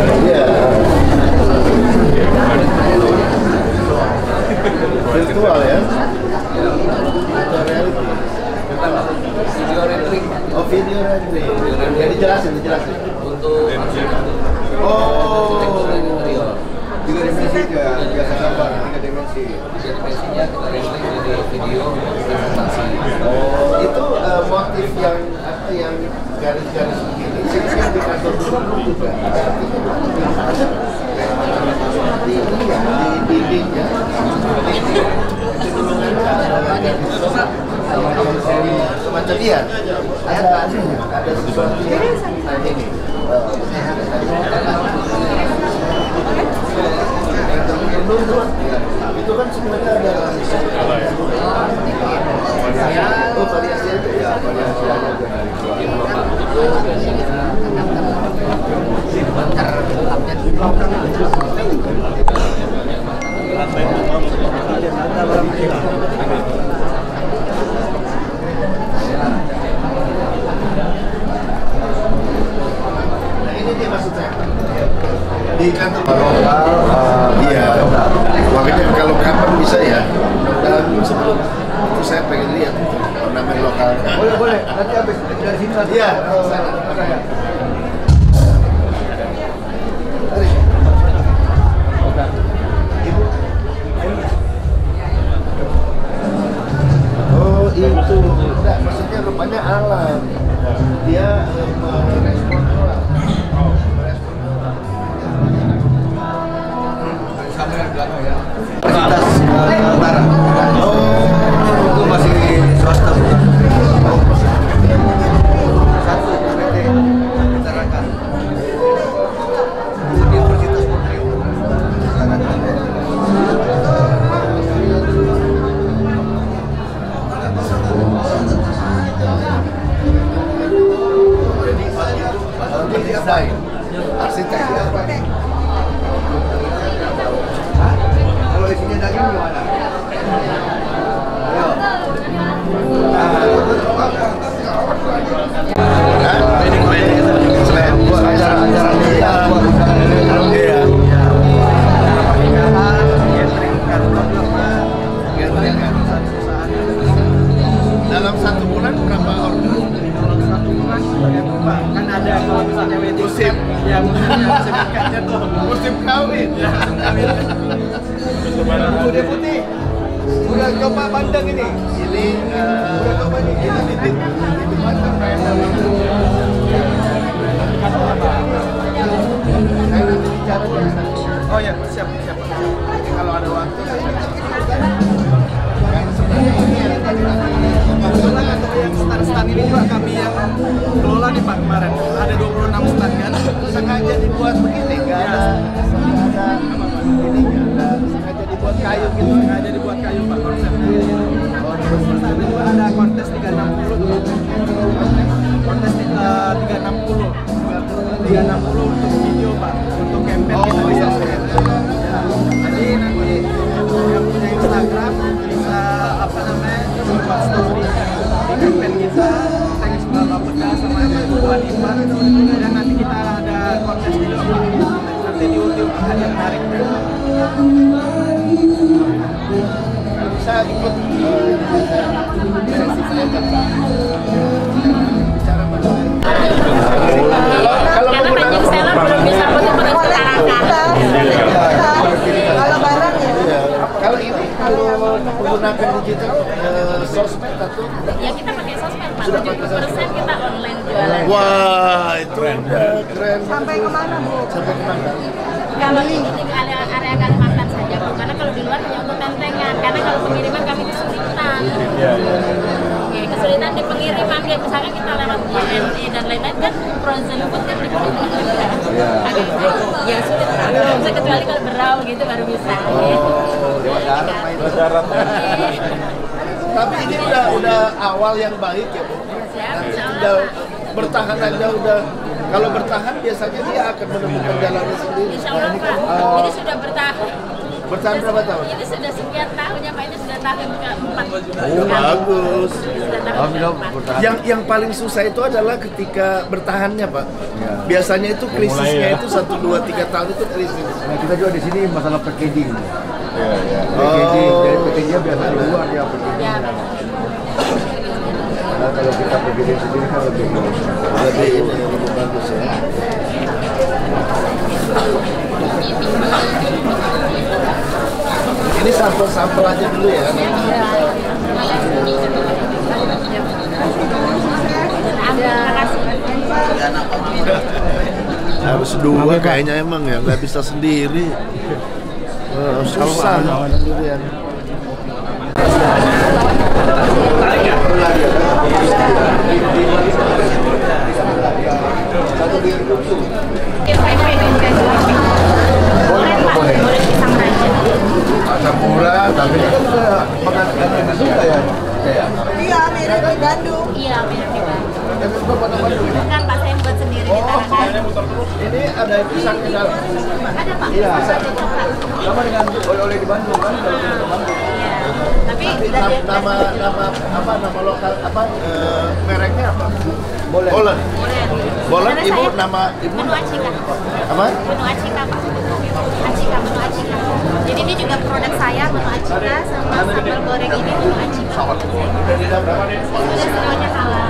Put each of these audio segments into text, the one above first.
Iya. Virtual ya. Virtual Oh video rendering. Untuk Oh. ya, biasa gambar tiga dimensi. Tiga dimensinya kita rendering jadi video presentasi. Oh, itu eh, motif yang apa yang garis-garis ya semacam iya nah, itu kan Oh, aja ya, aja. Nah, ini dia maksud saya. Di kantor lokal, iya. Makanya kalau kapan bisa ya, dan sebelum itu saya pengen lihat itu ornamen lokal. Boleh, boleh. Nanti habis dari sini. Iya, Ada 俩 Putih putih. Udah coba bandeng ini. Ini eh, Udah coba nih. ini titik titik pengen Saya nanti bicara oh ya siap siap kalau ada waktu kan sebenarnya ini yang tadi kebetulan yang ini juga kami yang kelola nih pak kemarin gitu sengaja dibuat kayu pak. Konsepnya terus di sana juga ada kontes 360 tuh kontes eh, 360 360 untuk video pak. Untuk campaign kita di sosmed ya jadi nanti yang punya Instagram bisa apa namanya buat story di campaign kita. Thanks Bapak Peka sama Ibu Iman dan nanti kita ada kontes juga pak. Nanti diundi untuk hadiah menarik bisa ikut bicara kalau kalau banyak seller belum bisa kalau barang ya kalau ini kalau menggunakan digital sosmed atau Ya kita pakai sosmed pak, 70% kita online jualan. wah itu udah keren Sampai ke mana bu? sampai ke mana Kalau ini di area, area Kalimantan karena kalau di luar hanya untuk tentengan. Karena kalau pengiriman kami kesulitan. Oke, kesulitan di pengiriman. Kayak misalnya kita lewat JNE dan lain-lain kan frozen food kan agak ya sulit. Bisa kecuali kalau berau gitu baru bisa. gitu. darat tapi ini udah udah awal yang baik ya bu? Siap, insya udah bertahan aja udah. Kalau bertahan biasanya dia akan menemukan jalannya sendiri. Insya Allah Pak, ini sudah bertahan. Bertahan berapa tahun? Ini sudah sekian tahunnya Pak, ini sudah tahun keempat. Oh, bagus. Tahun Alhamdulillah bertahan. Yang yang paling susah itu adalah ketika bertahannya, Pak. Ya. Biasanya itu krisisnya itu satu dua tiga tahun itu krisis. Nah, kita juga di sini masalah packaging. Iya, iya. Packaging, Oh. jadi packagingnya biasa di luar ya packaging. Ya, Nah, kalau kita packaging sendiri kan lebih Lebih ini lebih bagus ya. Ini sampel-sampel aja dulu ya. Harus dua kayaknya emang ya, nggak bisa sendiri. Eh, susah sendirian. Boleh Pak, boleh pisang raja. Asam murah, tapi kan kita makan kan yang suka ya. Kayak Iya, mirip di Bandung. Iya, mirip di Bandung. yang suka pada Bandung ini. Bukan Pak, saya buat sendiri di Tarakan. Ini ada pisang di dalam. Ada Pak, Iya. Sama dengan oleh-oleh di Bandung kan. kalau kita ke Bandung. Iya. Tapi nama, nama nama apa nama lokal apa eh, mereknya apa? Boleh. Boleh. Karena ibu nama ibu Menu Acika. apa? Menu Acika Pak. Acika, menu Acika. Jadi ini juga produk saya, menu Acika sama sambal goreng ini menu Acika. Sudah semuanya halal.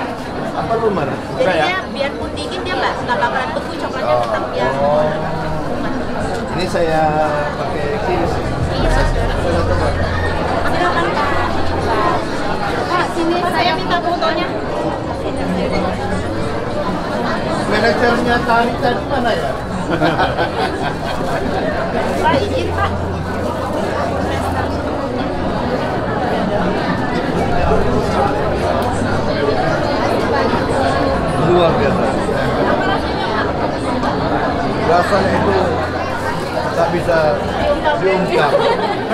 Apa lumer? Jadi dia biarpun dingin dia nggak nggak bakalan beku coklatnya tetap ya. Ini saya pakai kiris. Iya. Silakan Pak. Pak, sini saya minta fotonya. Manajernya tadi tadi mana ya? Pak, izin Pak. Luar biasa. Rasanya itu tak bisa diungkap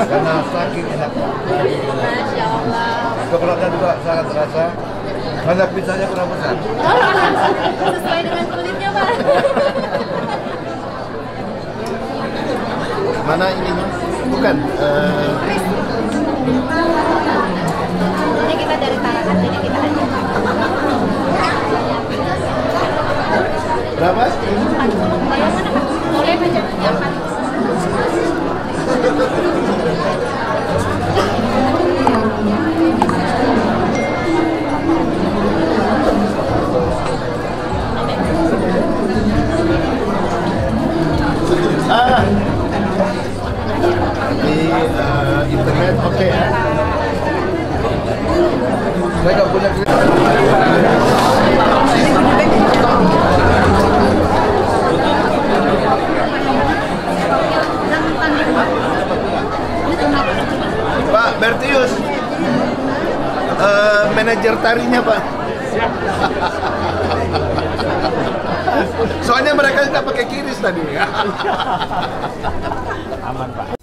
karena saking enak. Masya Allah. Coklatnya juga sangat terasa. Hanya pizzanya kurang besar. Sesuai dengan kulitnya Pak. Mana ininya? Bukan. eh, Ini kita dari Tarakan jadi kita aja. Tarinya Pak. Soalnya mereka nggak pakai kiris tadi. Aman, Pak.